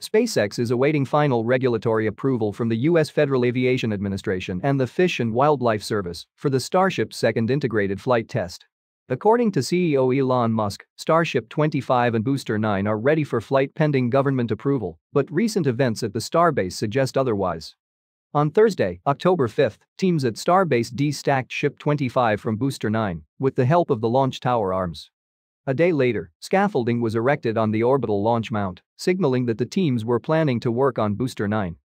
SpaceX is awaiting final regulatory approval from the U.S. Federal Aviation Administration and the Fish and Wildlife Service for the Starship's second integrated flight test. According to CEO Elon Musk, Starship 25 and Booster 9 are ready for flight pending government approval, but recent events at the Starbase suggest otherwise. On Thursday, October 5, teams at Starbase de-stacked Ship 25 from Booster 9 with the help of the launch tower arms. A day later, scaffolding was erected on the orbital launch mount, signaling that the teams were planning to work on Booster 9.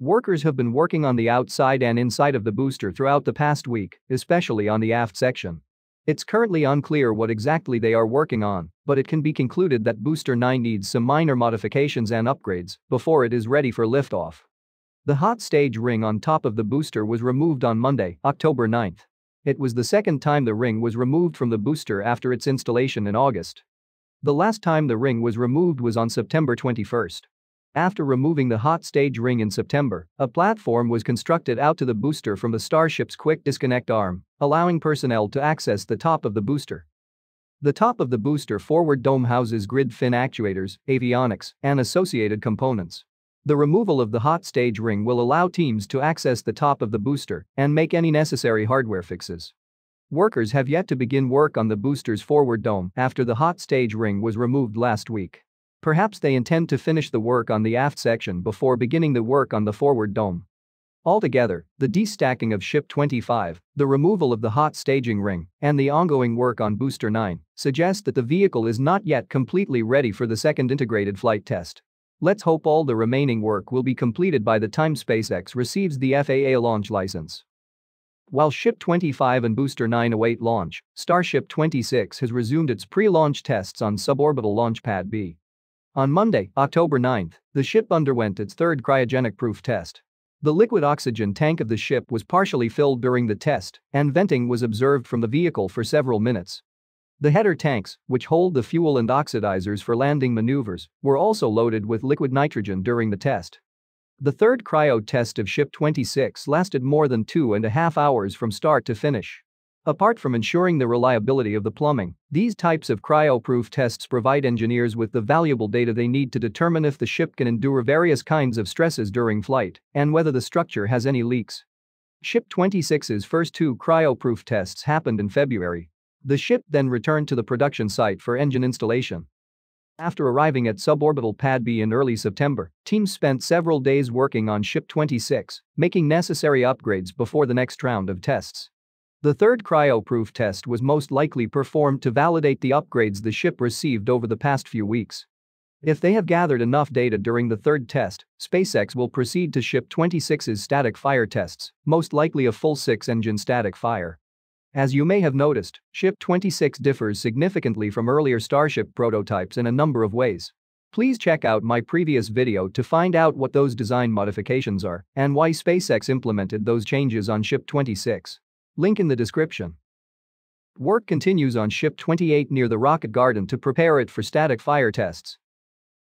Workers have been working on the outside and inside of the booster throughout the past week, especially on the aft section. It's currently unclear what exactly they are working on, but it can be concluded that Booster 9 needs some minor modifications and upgrades before it is ready for liftoff. The hot stage ring on top of the booster was removed on Monday, October 9. It was the second time the ring was removed from the booster after its installation in August. The last time the ring was removed was on September 21. After removing the hot stage ring in September, a platform was constructed out to the booster from the Starship's quick disconnect arm, allowing personnel to access the top of the booster. The top of the booster forward dome houses grid fin actuators, avionics, and associated components. The removal of the hot stage ring will allow teams to access the top of the booster and make any necessary hardware fixes. Workers have yet to begin work on the booster's forward dome after the hot stage ring was removed last week. Perhaps they intend to finish the work on the aft section before beginning the work on the forward dome. Altogether, the destacking of Ship 25, the removal of the hot staging ring, and the ongoing work on Booster 9 suggest that the vehicle is not yet completely ready for the second integrated flight test. Let's hope all the remaining work will be completed by the time SpaceX receives the FAA launch license. While Ship 25 and Booster 9 await launch, Starship 26 has resumed its pre-launch tests on suborbital launch pad B. On Monday, October 9, the ship underwent its third cryogenic proof test. The liquid oxygen tank of the ship was partially filled during the test, and venting was observed from the vehicle for several minutes. The header tanks, which hold the fuel and oxidizers for landing maneuvers, were also loaded with liquid nitrogen during the test. The third cryo test of Ship 26 lasted more than two and a half hours from start to finish. Apart from ensuring the reliability of the plumbing, these types of cryo-proof tests provide engineers with the valuable data they need to determine if the ship can endure various kinds of stresses during flight and whether the structure has any leaks. Ship 26's first two cryo-proof tests happened in February. The ship then returned to the production site for engine installation. After arriving at suborbital pad B in early September, teams spent several days working on Ship 26, making necessary upgrades before the next round of tests. The third cryo-proof test was most likely performed to validate the upgrades the ship received over the past few weeks. If they have gathered enough data during the third test, SpaceX will proceed to ship 26's static fire tests, most likely a full six-engine static fire. As you may have noticed, Ship 26 differs significantly from earlier Starship prototypes in a number of ways. Please check out my previous video to find out what those design modifications are and why SpaceX implemented those changes on Ship 26. Link in the description. Work continues on Ship 28 near the Rocket Garden to prepare it for static fire tests.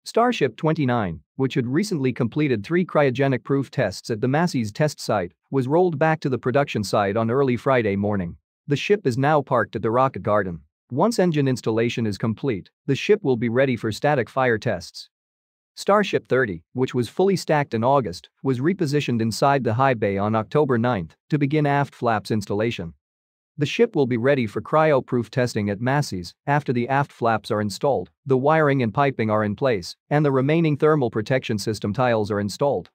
Starship 29, which had recently completed three cryogenic proof tests at the Massey's test site, was rolled back to the production site on early Friday morning. The ship is now parked at the Rocket Garden. Once engine installation is complete, the ship will be ready for static fire tests. Starship 30, which was fully stacked in August, was repositioned inside the high bay on October 9 to begin aft flaps installation. The ship will be ready for cryo-proof testing at Massey's after the aft flaps are installed, the wiring and piping are in place, and the remaining thermal protection system tiles are installed.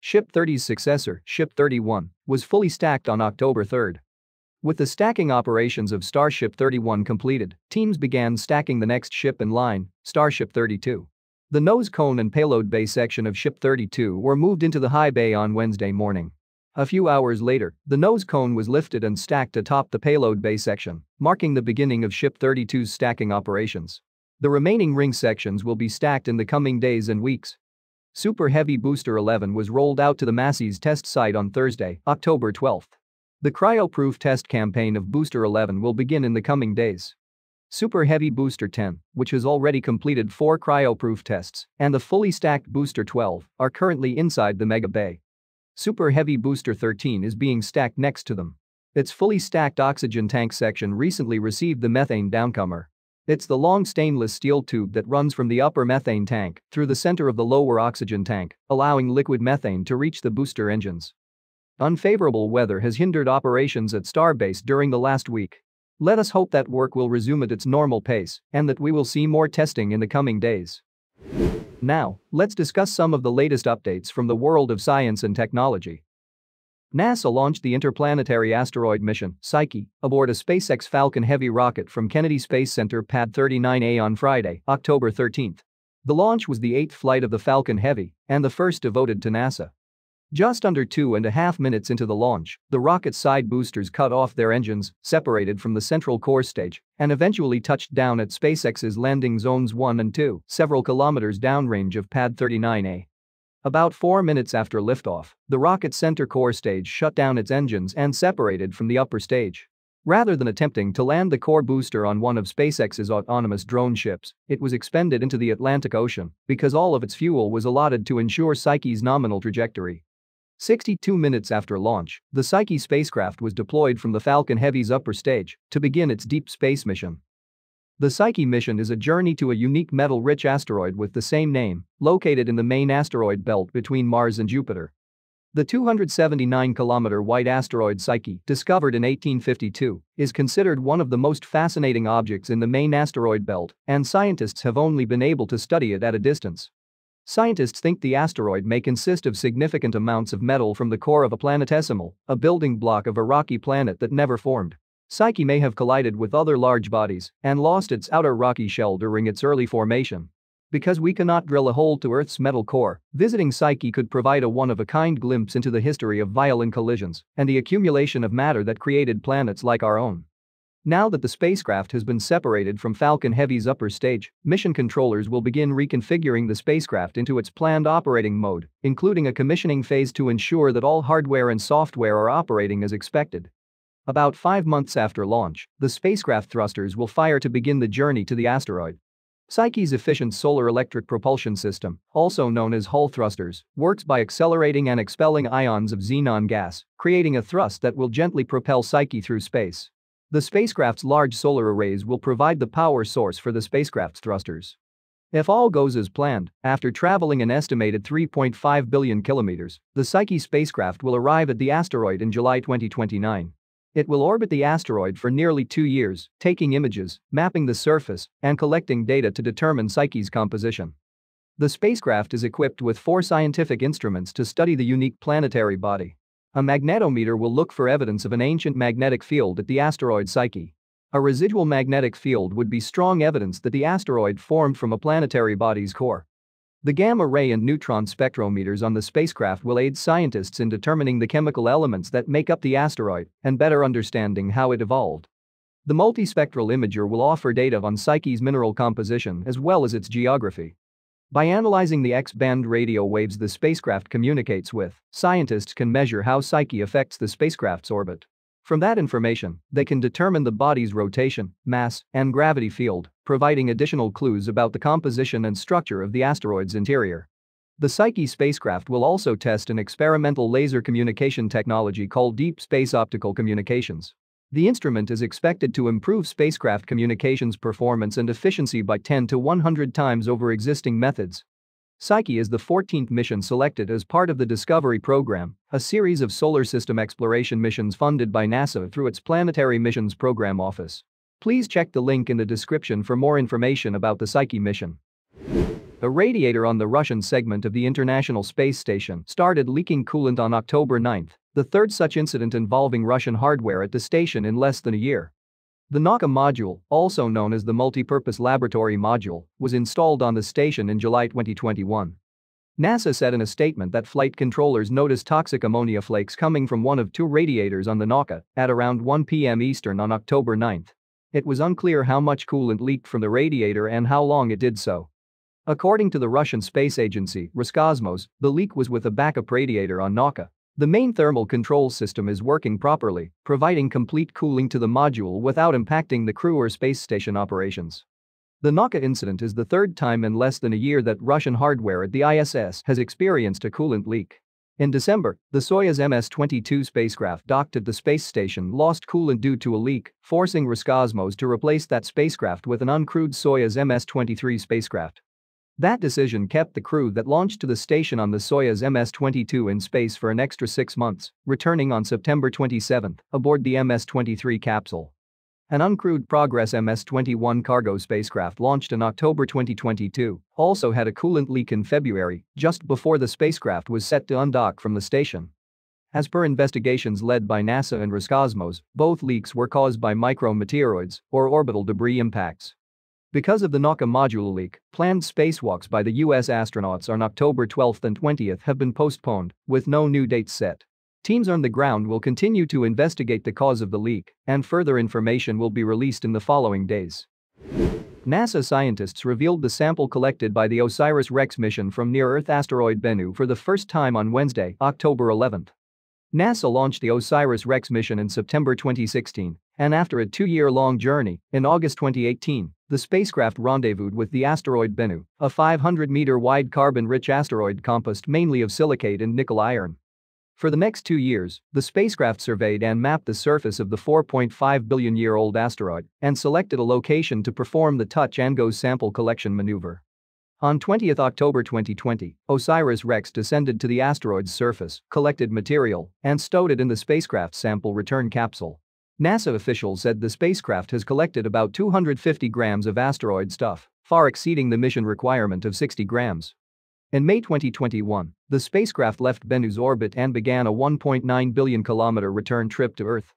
Ship 30's successor, Ship 31, was fully stacked on October 3. With the stacking operations of Starship 31 completed, teams began stacking the next ship in line, Starship 32. The nose cone and payload bay section of Ship 32 were moved into the high bay on Wednesday morning. A few hours later, the nose cone was lifted and stacked atop the payload bay section, marking the beginning of Ship 32's stacking operations. The remaining ring sections will be stacked in the coming days and weeks. Super Heavy Booster 11 was rolled out to the Massey's test site on Thursday, October 12. The cryo-proof test campaign of Booster 11 will begin in the coming days. Super Heavy Booster 10, which has already completed four cryo-proof tests, and the fully stacked Booster 12 are currently inside the Mega Bay. Super Heavy Booster 13 is being stacked next to them. Its fully stacked oxygen tank section recently received the methane downcomer. It's the long stainless steel tube that runs from the upper methane tank through the center of the lower oxygen tank, allowing liquid methane to reach the booster engines. Unfavorable weather has hindered operations at Starbase during the last week. Let us hope that work will resume at its normal pace and that we will see more testing in the coming days. Now, let's discuss some of the latest updates from the world of science and technology. NASA launched the Interplanetary Asteroid Mission, Psyche, aboard a SpaceX Falcon Heavy rocket from Kennedy Space Center Pad 39A on Friday, October 13. The launch was the eighth flight of the Falcon Heavy and the first devoted to NASA. Just under two and a half minutes into the launch, the rocket's side boosters cut off their engines, separated from the central core stage, and eventually touched down at SpaceX's landing zones 1 and 2, several kilometers downrange of Pad 39A. About four minutes after liftoff, the rocket's center core stage shut down its engines and separated from the upper stage. Rather than attempting to land the core booster on one of SpaceX's autonomous drone ships, it was expended into the Atlantic Ocean because all of its fuel was allotted to ensure Psyche's nominal trajectory. 62 minutes after launch, the Psyche spacecraft was deployed from the Falcon Heavy's upper stage to begin its deep space mission. The Psyche mission is a journey to a unique metal-rich asteroid with the same name, located in the main asteroid belt between Mars and Jupiter. The 279-kilometer white asteroid Psyche, discovered in 1852, is considered one of the most fascinating objects in the main asteroid belt, and scientists have only been able to study it at a distance. Scientists think the asteroid may consist of significant amounts of metal from the core of a planetesimal, a building block of a rocky planet that never formed. Psyche may have collided with other large bodies and lost its outer rocky shell during its early formation. Because we cannot drill a hole to Earth's metal core, visiting Psyche could provide a one-of-a-kind glimpse into the history of violent collisions and the accumulation of matter that created planets like our own. Now that the spacecraft has been separated from Falcon Heavy's upper stage, mission controllers will begin reconfiguring the spacecraft into its planned operating mode, including a commissioning phase to ensure that all hardware and software are operating as expected. About five months after launch, the spacecraft thrusters will fire to begin the journey to the asteroid. Psyche's efficient solar electric propulsion system, also known as Hall thrusters, works by accelerating and expelling ions of xenon gas, creating a thrust that will gently propel Psyche through space. The spacecraft's large solar arrays will provide the power source for the spacecraft's thrusters. If all goes as planned, after traveling an estimated 3.5 billion kilometers, the Psyche spacecraft will arrive at the asteroid in July 2029. It will orbit the asteroid for nearly two years, taking images, mapping the surface, and collecting data to determine Psyche's composition. The spacecraft is equipped with four scientific instruments to study the unique planetary body. A magnetometer will look for evidence of an ancient magnetic field at the asteroid Psyche. A residual magnetic field would be strong evidence that the asteroid formed from a planetary body's core. The gamma ray and neutron spectrometers on the spacecraft will aid scientists in determining the chemical elements that make up the asteroid and better understanding how it evolved. The multispectral imager will offer data on Psyche's mineral composition as well as its geography. By analyzing the X-band radio waves the spacecraft communicates with, scientists can measure how Psyche affects the spacecraft's orbit. From that information, they can determine the body's rotation, mass, and gravity field, providing additional clues about the composition and structure of the asteroid's interior. The Psyche spacecraft will also test an experimental laser communication technology called Deep Space Optical Communications. The instrument is expected to improve spacecraft communications performance and efficiency by 10 to 100 times over existing methods, Psyche is the 14th mission selected as part of the Discovery Program, a series of solar system exploration missions funded by NASA through its Planetary Missions Program Office. Please check the link in the description for more information about the Psyche mission. A radiator on the Russian segment of the International Space Station started leaking coolant on October 9, the third such incident involving Russian hardware at the station in less than a year. The Nauka module, also known as the Multipurpose Laboratory Module, was installed on the station in July 2021. NASA said in a statement that flight controllers noticed toxic ammonia flakes coming from one of two radiators on the Nauka at around 1 p.m. Eastern on October 9. It was unclear how much coolant leaked from the radiator and how long it did so. According to the Russian space agency, Roscosmos, the leak was with a backup radiator on Nauka. The main thermal control system is working properly, providing complete cooling to the module without impacting the crew or space station operations. The Nauka incident is the third time in less than a year that Russian hardware at the ISS has experienced a coolant leak. In December, the Soyuz MS-22 spacecraft docked at the space station lost coolant due to a leak, forcing Roscosmos to replace that spacecraft with an uncrewed Soyuz MS-23 spacecraft. That decision kept the crew that launched to the station on the Soyuz MS-22 in space for an extra six months, returning on September 27 aboard the MS-23 capsule. An uncrewed Progress MS-21 cargo spacecraft launched in October 2022 also had a coolant leak in February, just before the spacecraft was set to undock from the station. As per investigations led by NASA and Roscosmos, both leaks were caused by micrometeoroids or orbital debris impacts. Because of the Nauka module leak, planned spacewalks by the US astronauts on October 12 and 20 have been postponed, with no new dates set. Teams on the ground will continue to investigate the cause of the leak, and further information will be released in the following days. NASA scientists revealed the sample collected by the OSIRIS-REx mission from near-Earth asteroid Bennu for the first time on Wednesday, October 11. NASA launched the OSIRIS-REx mission in September 2016, and after a two-year-long journey, in August 2018, the spacecraft rendezvoused with the asteroid Bennu, a 500-meter-wide carbon-rich asteroid composed mainly of silicate and nickel iron. For the next two years, the spacecraft surveyed and mapped the surface of the 4.5 billion year old asteroid and selected a location to perform the touch and go sample collection maneuver. On 20 October 2020, OSIRIS-REx descended to the asteroid's surface, collected material, and stowed it in the spacecraft sample return capsule. NASA officials said the spacecraft has collected about 250 grams of asteroid stuff, far exceeding the mission requirement of 60 grams. In May 2021, the spacecraft left Bennu's orbit and began a 1.9 billion kilometer return trip to Earth.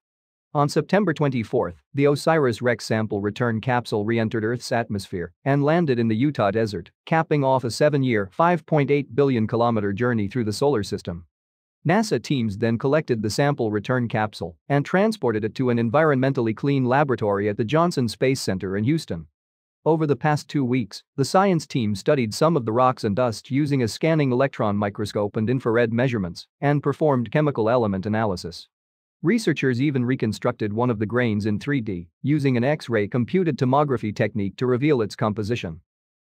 On September 24, the OSIRIS-REx sample return capsule re-entered Earth's atmosphere and landed in the Utah desert, capping off a seven-year, 5.8 billion kilometer journey through the solar system. NASA teams then collected the sample return capsule and transported it to an environmentally clean laboratory at the Johnson Space Center in Houston. Over the past two weeks, the science team studied some of the rocks and dust using a scanning electron microscope and infrared measurements and performed chemical element analysis. Researchers even reconstructed one of the grains in 3D using an X-ray computed tomography technique to reveal its composition.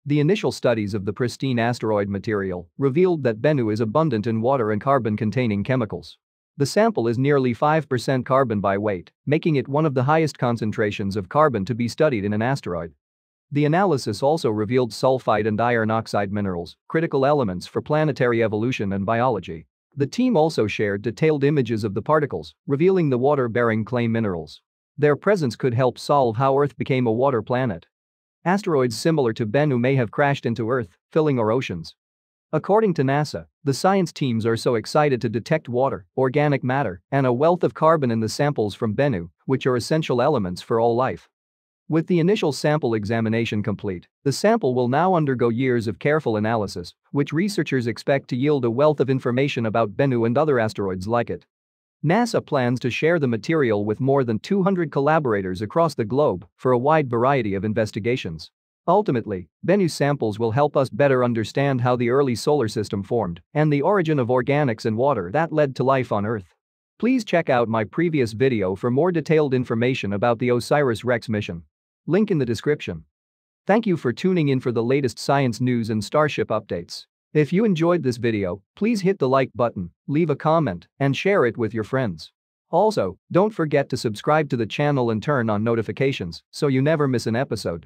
The initial studies of the pristine asteroid material revealed that Bennu is abundant in water and carbon-containing chemicals. The sample is nearly 5% carbon by weight, making it one of the highest concentrations of carbon to be studied in an asteroid. The analysis also revealed sulfide and iron oxide minerals, critical elements for planetary evolution and biology. The team also shared detailed images of the particles, revealing the water-bearing clay minerals. Their presence could help solve how Earth became a water planet. Asteroids similar to Bennu may have crashed into Earth, filling our oceans. According to NASA, the science teams are so excited to detect water, organic matter, and a wealth of carbon in the samples from Bennu, which are essential elements for all life. With the initial sample examination complete, the sample will now undergo years of careful analysis, which researchers expect to yield a wealth of information about Bennu and other asteroids like it. NASA plans to share the material with more than 200 collaborators across the globe for a wide variety of investigations. Ultimately, Bennu samples will help us better understand how the early solar system formed and the origin of organics and water that led to life on Earth. Please check out my previous video for more detailed information about the OSIRIS-REx mission. Link in the description. Thank you for tuning in for the latest science news and Starship updates. If you enjoyed this video, please hit the like button, leave a comment, and share it with your friends. Also, don't forget to subscribe to the channel and turn on notifications so you never miss an episode.